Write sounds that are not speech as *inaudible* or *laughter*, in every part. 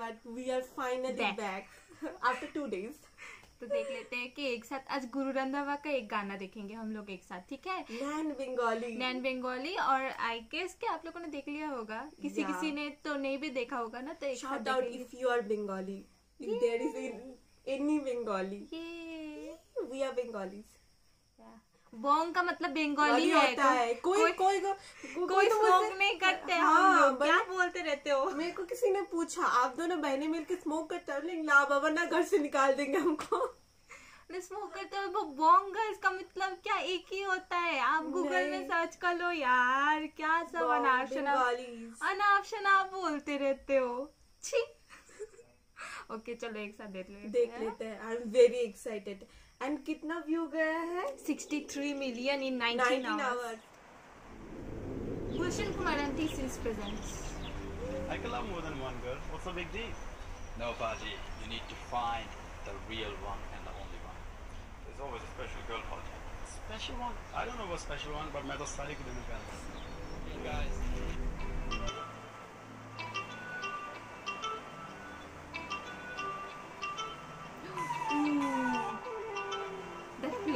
But we are finally back after two days तो देख लेते हैं कि एक साथ आज गुरु रंधावा का एक गाना देखेंगे हम लोग एक साथ ठीक है? नैन बंगाली नैन बंगाली और आई गेस के आप लोगों ने देख लिया होगा। किसी Yeah. किसी ने तो नहीं भी देखा होगा ना तो एक साथ shout out देखेंगे। if you are Bengali. If there is any Bengali. ये we are Bengalis. बोंग का मतलब बंगाली गाली है होता है। कोई कोई को- कोई तो स्मोक बोलते- नहीं करते हाँ, क्या बोलते रहते हो? मेरे को किसी ने पूछा आप दोनों बहनें मिलकर स्मोक करते हो? लेकिन ला बाबा ना घर से निकाल देंगे हमको। स्मोक करते हो वो बोंग इसका मतलब क्या एक ही होता है? आप गूगल में सर्च कर लो यार क्या सब अनाप शनाप. अनाप शनाप बोलते रहते हो। छी। *laughs* ओके चलो एक साथ देख लेते देख लेते हैं। I am very excited and कितना व्यू गया है 63 million in 19, 19 hours. Hours Gulshan Kumaranti is present. I can love more than one girl. What's the big deal? No, Paji, you need to find the real one and the only one. There's always a special girl, Paji. Special one? I don't know what special one, but मैं तो सारी को देने का Hey guys. The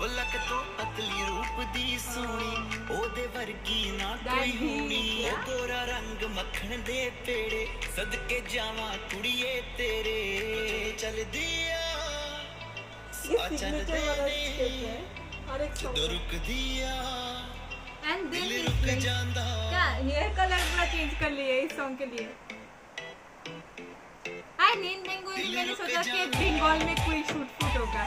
ਉਹ ਲੱਕ ਤੋਂ ਪਤਲੀ ਰੂਪ ਦੀ ਸੋਹਣੀ ਉਹਦੇ ਵਰਗੀ ਨਾ ਕੋਈ Daddy, ਹੋਣੀ ਉਹ yeah. ਗੋਰਾ ਰੰਗ ਮੱਖਣ ਦੇ ਪੇੜੇ ਸਦਕੇ ਜਾਵਾਂ ਕੁੜੀਏ ਤੇਰੇ ਚੱਲਦੀ ਆ ये ਸਾਹ सिग्नेचर ਚੱਲਦੇ वाला स्टेप है ਨੇ हर एक song ਜਦੋਂ में। ਰੁਕਦੀ ਆ And then ਦਿਲ it's ਰੁਕ like, ਜਾਂਦਾ क्या हेयर कलर पूरा चेंज कर लिए इस सॉन्ग के लिए हाय नीन बंगाली मैंने सोचा कि बंगाल में कोई शूट फूट होगा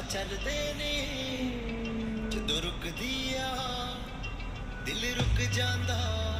ਚੱਲਦੇ ਨੇ ਜਦੋਂ ਰੁਕਦੀ ਆ ਦਿਲ ਰੁਕ ਜਾਂਦਾ।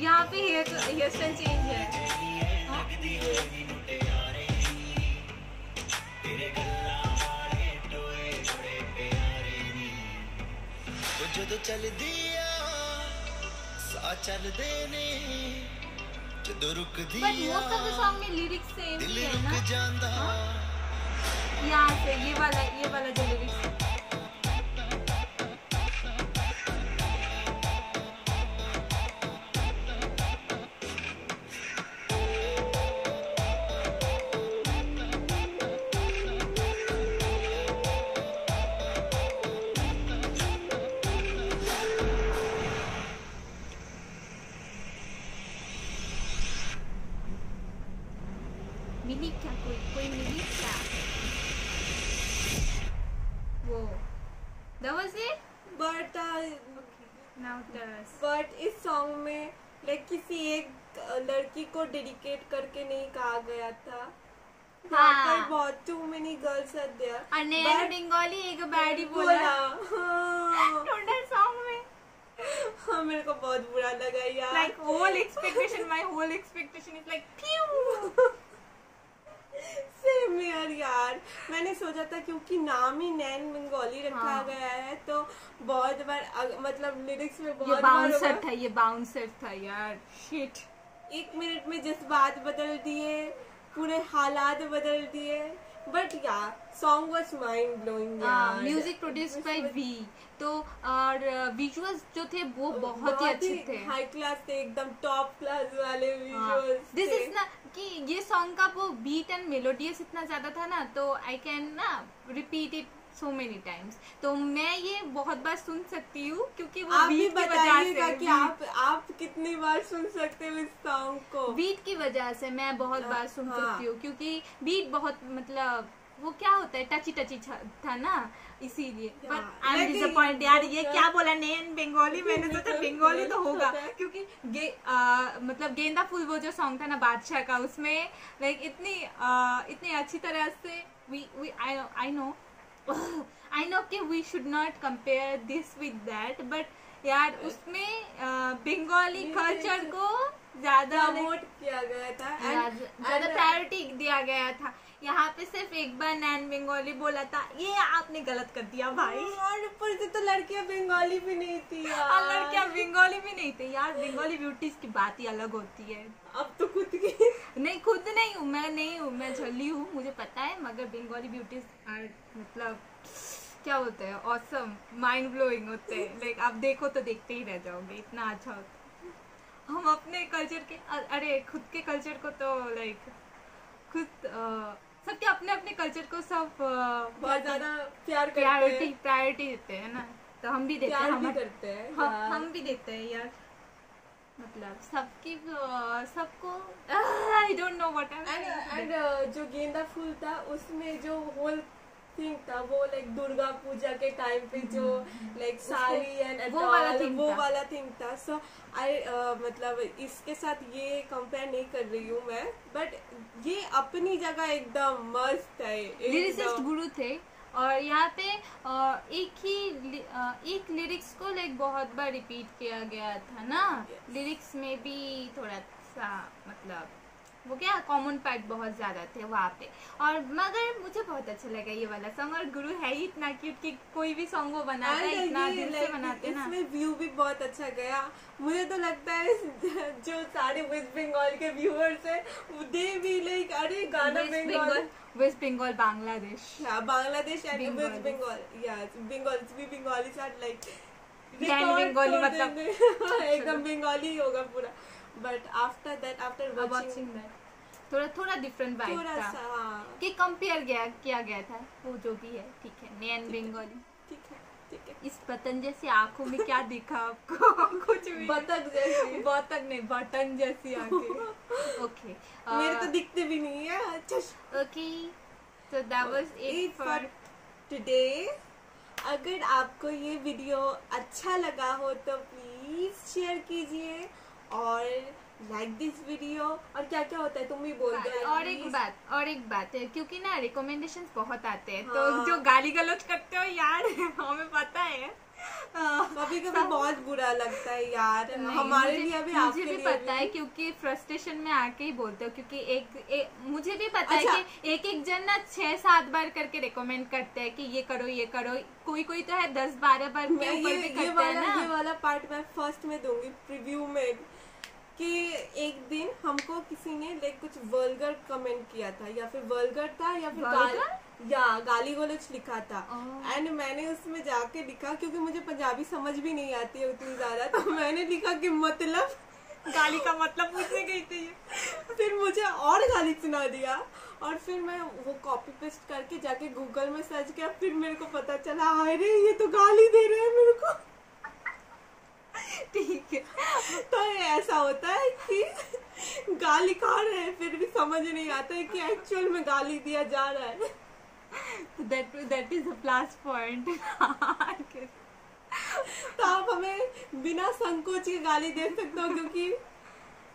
यहाँ पे हेयर हेयर स्टाइल चेंज है ਲੱਗਦੀ ਹੋਏ ਨੀ ਮੁਟਿਆਰੇ ਨੀ ਤੇਰੇ ਗੱਲਾਂ ਵਾਲੇ ਟੋਏ ਬੜੇ ਪਿਆਰੇ ਨੀ ਉਹ ਜਦੋਂ ਚੱਲਦੀ ਆ ਸਾਹ ਚੱਲਦੇ ਨੇ ਜਦੋਂ ਰੁਕਦੀ but ah most of the song में लिरिक्स सेम ਦਿਲ ही है ना ਰੁਕ ਜਾਂਦਾ यहाँ से ये वाला ये वाला जो लिरिक्स लड़की को डेडिकेट करके नहीं कहा गया था। हाँ। बहुत too many girls are there और बंगाली एक बैडी बोला। हाँ। टोटल सॉन्ग में। हाँ, मेरे को बहुत बुरा लगा यार। Like whole expectation my whole expectation is like pew same यार यार। मैंने सोचा था क्योंकि नाम ही नैन बंगाली रखा हाँ। गया है तो बहुत बार अग- मतलब लिरिक्स में बहुत बार बाउंसर था ये बाउंसर था यार। शिट एक मिनट में जज्बात बदल दिए पूरे हालात बदल दिए। बट या song was mind blowing music produced by we तो और विजुअल्स जो थे वो बहुत ही अच्छे थे। हाई क्लास थे एकदम टॉप क्लास वाले। विजुअल्स दिस इज़ ना कि ये सॉन्ग का वो बीट एंड मेलोडियस इतना ज़्यादा था ना तो आई कैन ना repeat it so many times तो मैं ये बहुत बार सुन सकती हूँ क्योंकि वो आप भी बीट की वजह बताइएगा से कि आप आप कितनी बार सुन सकते हो इस सॉन्ग को। बीट की वजह से मैं बहुत बार सुन हाँ। सकती हूँ क्योंकि बीट बहुत मतलब वो क्या होता है टची टची था ना इसीलिए। बट आई एम यार ये क्या बोला? नैन बंगाली मैंने सोचा *laughs* बंगाली तो होगा। *laughs* क्योंकि गे, आ, मतलब गेंदा फूल वो जो सॉन्ग था ना बादशाह का उसमें लाइक इतनी आ, इतनी अच्छी तरह से we we I I know I know कि we should not compare this with that but यार उसमें बंगाली कल्चर को ज़्यादा प्रमोट किया गया था। ज़्यादा प्रायोरिटी दिया गया था। यहाँ पे सिर्फ़ एक बार नैन बंगाली बोला था। ये आपने गलत कर दिया भाई। और ऊपर से तो लड़कियाँ बंगाली भी नहीं थी यार। और लड़कियाँ बंगाली भी नहीं थी यार। बंगाली ब्यूटीज की बात ही अलग होती है। अब तो खुद की। नहीं खुद नहीं हूँ मैं नहीं हूँ मैं झल्ली हूँ मुझे पता है मगर बंगाली ब्यूटीज आर मतलब क्या होते हैं ऑसम माइंड ब्लोइंग होते हैं। लाइक आप देखो तो देखते ही रह जाओगे इतना अच्छा होता है। हम अपने कल्चर के अरे खुद के कल्चर को तो लाइक खुद सबके अपने अपने कल्चर को सब बहुत ज़्यादा प्यार करते प्रायोरिटी हैं प्रायोरिटी देते हैं ना? तो हम भी देते हैं प्यार भी करते हैं हम हम भी देते हैं यार। मतलब सबकी सबको I don't know what and and जो गेंदा फूल था उसमें जो होल थिंग था वो लाइक दुर्गा पूजा के टाइम पे जो लाइक साड़ी एंड हम्म। वो वाला theme वो वाला थिंग था। सो आई मतलब इसके साथ ये कंपेयर नहीं कर रही हूँ मैं बट ये अपनी जगह एकदम मस्त है लिरिसिस्ट गुरु थे और यहाँ पे एक ही एक लिरिक्स को लाइक बहुत बार रिपीट किया गया था ना। लिरिक्स में भी थोड़ा सा मतलब वो क्या कॉमन पार्ट बहुत ज़्यादा थे वहाँ पे और मगर मुझे बहुत अच्छा लगा ये वाला सॉन्ग और गुरु है ही इतना क्यूट कि कोई भी सॉन्ग वो बनाता है इतना दिल से बनाते हैं ना इसमें व्यू भी बहुत अच्छा गया मुझे तो लगता है *laughs* जो सारे वेस्ट बंगाल के व्यूअर्स है दे भी लाइक अरे गाना West Bengal Bengal West Bengal Bangladesh Bengal. Yeah, Bengalis. We Bengalis are like. Then record Bengali तोड़ मतलब- *laughs* एकदम बंगाली होगा पूरा but after that after watching that थोड़ा थोड़ा डिफरेंट वाइब था। हाँ। कि कंपेयर गया किया गया था वो जो भी है ठीक है नैन बंगाली ठीक है ठीक है। इस पतन जैसी आँखों में क्या दिखा आपको? *laughs* कुछ भी बतख जैसी। बतख नहीं बटन जैसी आँखें। *laughs* ओके *laughs* मेरे तो दिखते भी नहीं है अच्छा okay that was it It for for अगर आपको ये वीडियो अच्छा लगा हो तो प्लीज़ शेयर कीजिए और लाइक दिस वीडियो और क्या क्या होता है? तुम भी बोल दो और एक बात और एक बात है क्योंकि ना रिकमेंडेशंस बहुत आते हैं हाँ। तो जो गाली गलौज करते हो यार *laughs* हमें पता है। हाँ। कभी कभी बहुत बुरा लगता है यार। हमारे लिए भी मुझे भी पता है क्योंकि फ्रस्ट्रेशन में आके ही बोलते हो क्योंकि एक, एक मुझे भी पता अच्छा। है कि एक एक जन ना छह सात बार करके रिकमेंड करते हैं कि ये करो ये करो। कोई कोई तो है दस बारह बार के ऊपर ये भी करते हैं वाला ये वाला पार्ट मैं फ़र्स्ट में दूँगी प्रीव्यू में। कि एक दिन हमको किसी ने लाइक कुछ वर्लगर कमेंट किया था या फिर वर्लगर था या फिर गाल, या गाली गलौज लिखा था। Oh. एंड मैंने उसमें जाके लिखा क्योंकि मुझे पंजाबी समझ भी नहीं आती है उतनी ज़्यादा तो मैंने लिखा कि मतलब गाली का मतलब पूछने गई थी फिर मुझे और गाली सुना दिया और फिर मैं वो कॉपी पेस्ट करके जाके गूगल में सर्च किया फिर मेरे को पता चला अरे ये तो गाली दे रहे हैं मेरे को। ठीक है। तो ऐसा होता है कि गाली खा रहे हैं फिर भी समझ नहीं आता है कि एक्चुअल में गाली दिया जा रहा है। That that is the plus point तो आप हमें बिना संकोच के गाली दे सकते हो क्योंकि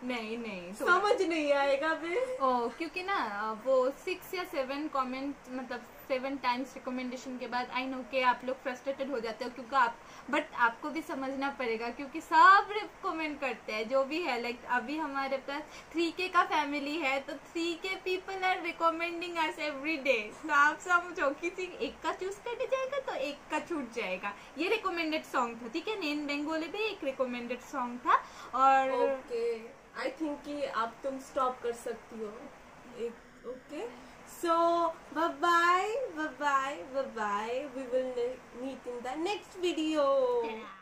नहीं नहीं समझ नहीं आएगा फिर। ओ क्योंकि ना वो सिक्स या सेवन कमेंट मतलब सेवन टाइम्स रिकमेंडेशन के बाद आई नो कि आप लोग फ्रस्ट्रेटेड हो जाते हो क्योंकि आप बट आपको भी समझना पड़ेगा क्योंकि सब रिकमेंड करते हैं जो भी है लाइक like, अभी हमारे पास थ्री के का फैमिली है तो थ्री के people are recommending us every day तो आप समझो किसी एक का चूज़ करने जाएगा तो एक का छूट जाएगा. ये रिकमेंडेड सॉन्ग था ठीक है? नेन बेंगोली भी एक रिकमेंडेड सॉन्ग था और आई थिंक कि अब तुम स्टॉप कर सकती हो. एक okay so So, bye-bye, bye-bye, bye-bye. We will meet in the next video.